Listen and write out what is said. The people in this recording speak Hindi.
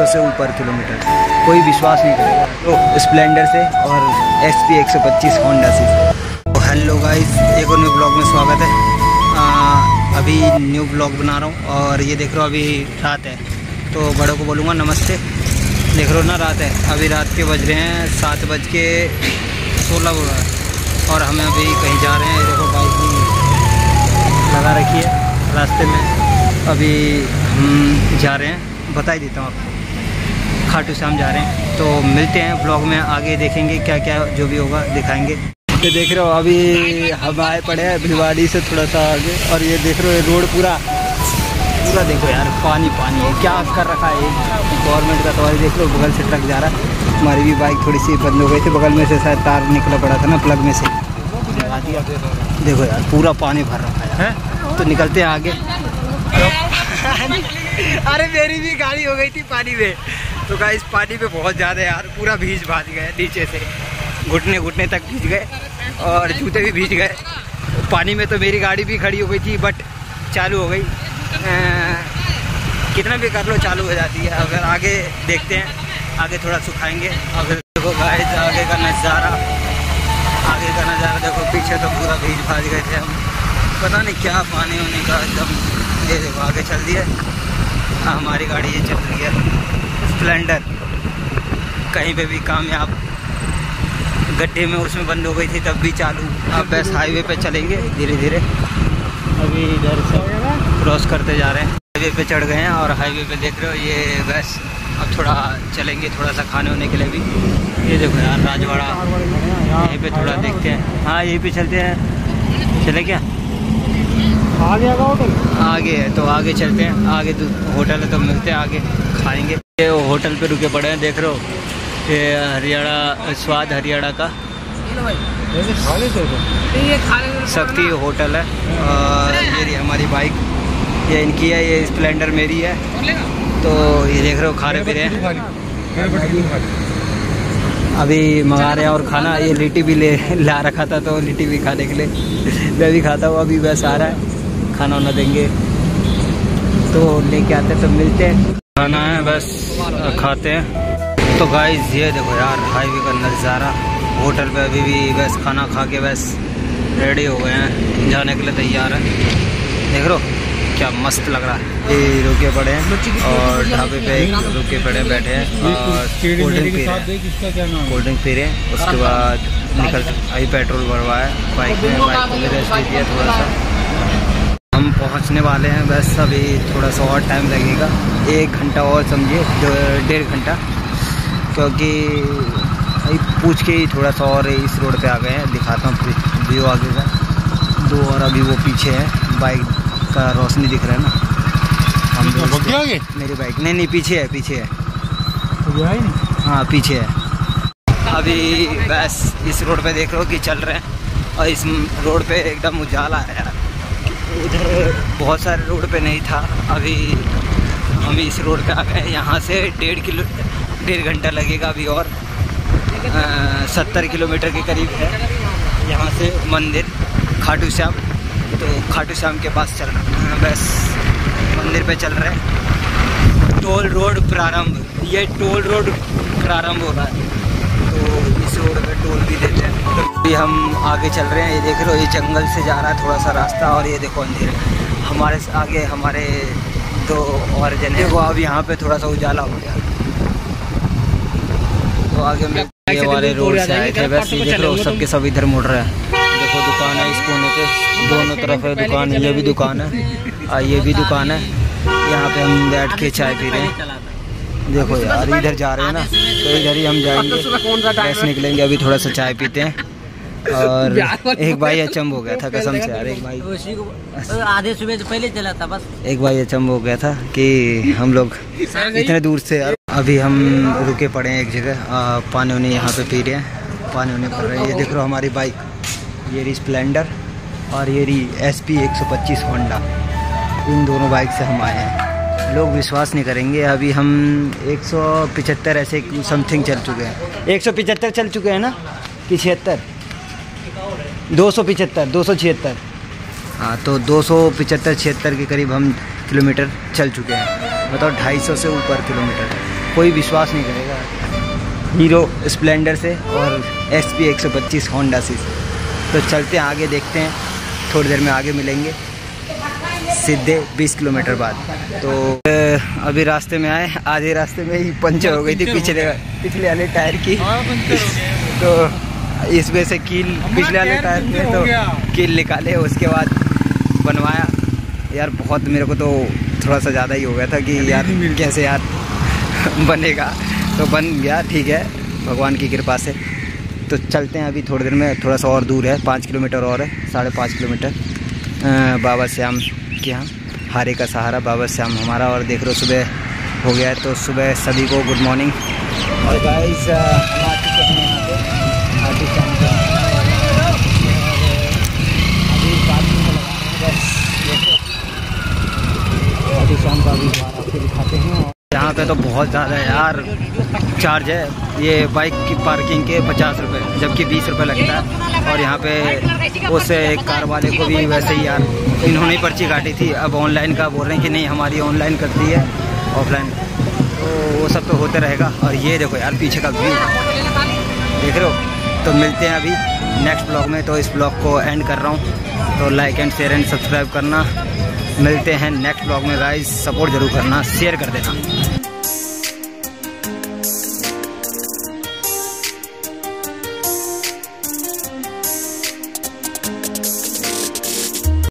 250 से ऊपर किलोमीटर। कोई विश्वास नहीं करेगा। तो स्प्लेंडर से और एस पी एक सौ पच्चीस होंडा से। तो हेलो गाइस एक और न्यू ब्लॉग में स्वागत है। आ, अभी न्यू ब्लॉग बना रहा हूँ और ये देख रहा हूँ अभी रात है। तो बड़ों को बोलूँगा नमस्ते। देख रहे हो ना रात है। अभी रात के बज रहे हैं सात बज के सोलह हो रहा है। और हमें अभी कहीं जा रहे हैं। देखो बाइक भी लगा रखी है रास्ते में। अभी हम जा रहे हैं। बता ही देता हूँ आपको। खाटू श्याम जा रहे हैं। तो मिलते हैं ब्लॉग में आगे देखेंगे क्या क्या जो भी होगा दिखाएँगे। ये देख रहे हो अभी हम आए पड़े हैं भिवाड़ी से थोड़ा सा आगे और ये देख रहे हो रोड पूरा पूरा देखो यार पानी पानी है। क्या कर रखा है गवर्नमेंट का तो देख लो बगल से ट्रक जा रहा है। हमारी भी बाइक थोड़ी सी बंद हो गई थी बगल में से शायद तार निकला पड़ा था ना प्लग में से। देखो यार पूरा पानी भर रखा है? तो निकलते हैं आगे। अरे मेरी भी गाड़ी हो गई थी पानी में। तो इस पानी में बहुत ज़्यादा यार पूरा भीज भाज गए नीचे से। घुटने घुटने तक भीज गए और जूते भी भीज गए। पानी में तो मेरी गाड़ी भी खड़ी हो गई थी बट चालू हो गई। आ, कितना भी कर लो चालू हो जाती है। अगर आगे देखते हैं आगे थोड़ा सुखाएँगे। अगर देखो गाय आगे का नज़ारा आगे का नज़ारा देखो पीछे तो पूरा भीज भाज गए थे हम। पता नहीं क्या पानी होने का एकदम ये देखो आगे चल दिया। हाँ हमारी गाड़ी ये चल रही है। स्प्लेंडर। कहीं पे भी कामयाब। गड्ढे में उसमें बंद हो गई थी, तब भी चालू। अब बस हाईवे पे चलेंगे धीरे धीरे अभी इधर से क्रॉस करते जा रहे हैं। हाईवे पे चढ़ गए हैं और हाईवे पे देख रहे हो, ये बस अब थोड़ा चलेंगे थोड़ा सा खाने होने के लिए भी। ये देखो यार, राजवाड़ा। यहीं पे थोड़ा देखते हैं। हाँ यहीं पे चलते हैं। चले क्या? आगे होटल? आगे है तो आगे चलते हैं। आगे तो होटल है तो मिलते हैं आगे खाएँगे। ये होटल पे रुके पड़े हैं देख रहे हो। ये हरियाणा स्वाद हरियाणा का। शक्ति होटल है और ये रही हमारी बाइक। ये इनकी है ये स्प्लेंडर मेरी है। तो ये देख रहे हो खा रहे पी रहे हैं। अभी मंगा रहे हैं और खाना। ये लिट्टी भी ले ला रखा था तो लिट्टी भी खाने के लिए। मैं भी खाता हूँ अभी बस आ रहा है। खाना वाना देंगे। तो लेके आते तो मिलते हैं। खाना है बस खाते हैं। तो गाइस ये देखो यार हाईवे का नज़ारा। होटल पे अभी भी बस खाना खा के बस रेडी हो गए हैं। जाने के लिए तैयार है। देख रो क्या मस्त लग रहा है। ये रुके पड़े हैं और ढाबे पे रुके पड़े बैठे हैं और कोल्ड ड्रिंक पी रहे हैं। कोल्ड ड्रिंक पी रहे हैं उसके बाद निकल अभी पेट्रोल भरवाया बाइक में बाइक को रेस्ट दिया थोड़ा सा। हम पहुँचने वाले हैं। बस अभी थोड़ा सा और टाइम लगेगा। एक घंटा और समझिए डेढ़ घंटा। क्योंकि अभी पूछ के ही थोड़ा सा और इस रोड पे आ गए हैं। दिखाता हूँ व्यू आगे का। दो और अभी वो पीछे है। बाइक का रोशनी दिख रहा है ना। हम मेरी बाइक नहीं नहीं पीछे है पीछे है। हाँ पीछे है। अभी बस इस रोड पे देख रहे हो कि चल रहे हैं। और इस रोड पे एकदम उजाला है यार। उधर बहुत सारे रोड पे नहीं था। अभी हम इस रोड पे आ गए। यहाँ से डेढ़ किलो डेढ़ घंटा लगेगा अभी और। आ, सत्तर किलोमीटर के करीब है। यहाँ से मंदिर खाटू श्याम। तो खाटू श्याम के पास चल रहा बस मंदिर पे चल रहे हैं। टोल रोड प्रारंभ। ये टोल रोड प्रारंभ हो रहा है तो इस रोड पे टोल भी देते अभी हम आगे चल रहे हैं। ये देख रहे हो ये जंगल से जा रहा है थोड़ा सा रास्ता और ये देखो अंधेरे। हमारे आगे हमारे दो और जने वो अब यहाँ पे थोड़ा सा उजाला हो गया। तो आगे में ये वाले रोड से आए थे। बस ये देख रहे हो सबके सब इधर मुड़ रहे हैं। देखो दुकान है इस कोने पे दोनों तरफ़ है दुकान ये भी दुकान है। ये भी दुकान है। यहाँ पे हम बैठ के चाय पी रहे हैं। देखो यार इधर जा रहे हैं ना तो इधर ही हम जाएँगे। बस निकलेंगे अभी थोड़ा सा चाय पीते हैं। और एक भाई अचंभ हो गया था कसम से यार एक भाई। आधे सुबह से पहले चला था बस। एक भाई अचंभ हो गया था कि हम लोग इतने दूर से यार अभी हम रुके पड़े हैं एक जगह पानी उन्हें यहाँ पे पी रहे हैं पानी उन्हें पड़ रहे हैं। ये देख रहे हो हमारी बाइक ये रही स्प्लेंडर और ये रही एस पी एक सौ पच्चीस होंडा। इन दोनों बाइक से हम आए हैं। लोग विश्वास नहीं करेंगे। अभी हम एक सौ पिचहत्तर ऐसे समथिंग चल चुके हैं। एक सौ पिचहत्तर चल चुके हैं ना? कि छिहत्तर? दो सौ पिचहत्तर, दो सौ छिहत्तर। हाँ तो दो सौ पिचहत्तर, छिहत्तर के करीब हम किलोमीटर चल चुके हैं। बताओ ढाई सौ से ऊपर किलोमीटर। कोई विश्वास नहीं करेगा। हीरो स्प्लेंडर से और एस पी एक सौ पच्चीस होंडा से। तो चलते हैं, आगे देखते हैं। थोड़ी देर में आगे मिलेंगे। सीधे 20 किलोमीटर बाद। तो अभी रास्ते में आए आधे रास्ते में ही पंचर हो गई थी पिछले पिछले वाले टायर की। हाँ, तो इस वजह से कील पिछले वाले टायर में तो कील निकाले उसके बाद बनवाया। यार बहुत मेरे को तो थोड़ा सा ज़्यादा ही हो गया था कि यार कैसे यार बनेगा। तो बन गया ठीक है भगवान की कृपा से। तो चलते हैं अभी थोड़ी देर में थोड़ा सा और दूर है पाँच किलोमीटर और है साढ़े पाँच किलोमीटर। बाबा श्याम के हम हारे का सहारा, बाबा श्याम हमारा, और देख रहे हो सुबह हो गया है तो सुबह सभी को गुड मॉर्निंग और गाइस हम आ चुके हैं यहाँ पे खाटू श्याम का और अभी पार्किंग में लगाना है बस देखो खाटू श्याम का अभी द्वार आपको दिखाते हैं यहाँ पे तो बहुत ज़्यादा है यार। चार्ज है। ये बाइक की पार्किंग के पचास रुपये जबकि बीस रुपये लगता है। और यहाँ पे उस कार वाले को भी वैसे ही यार, इन्होंने पर्ची काटी थी। अब ऑनलाइन का बोल रहे हैं कि नहीं, हमारी ऑनलाइन करती है ऑफलाइन तो वो सब तो होते रहेगा। और ये देखो यार, पीछे का व्यू देख रहे हो? तो मिलते हैं अभी नेक्स्ट ब्लॉग में। तो इस ब्लॉग को एंड कर रहा हूँ। तो like and share and subscribe करना। मिलते हैं नेक्स्ट ब्लॉग में गाइस सपोर्ट ज़रूर करना। शेयर कर देना।